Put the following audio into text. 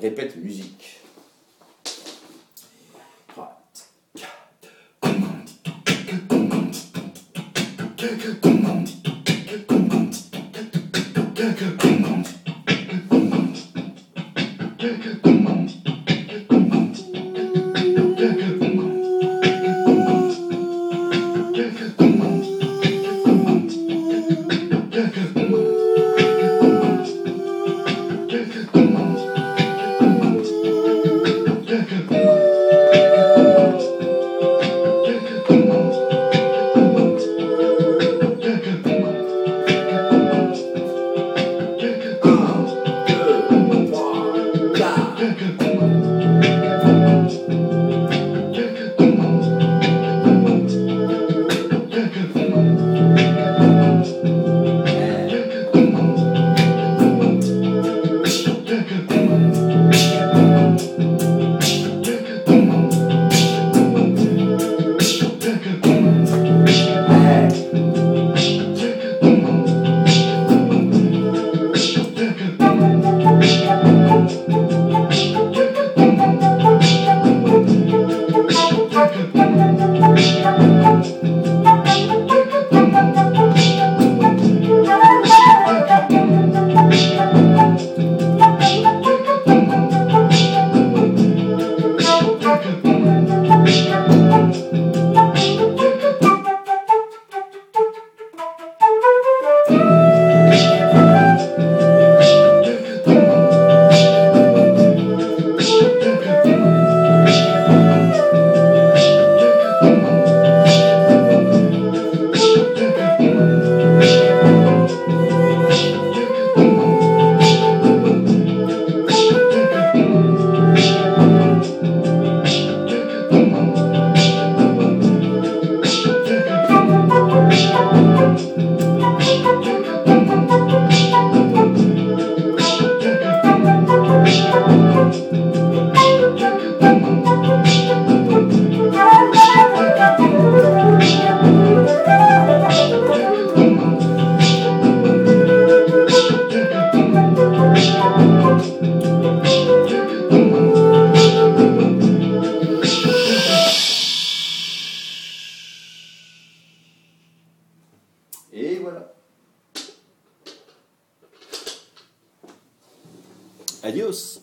Répète musique. Adiós.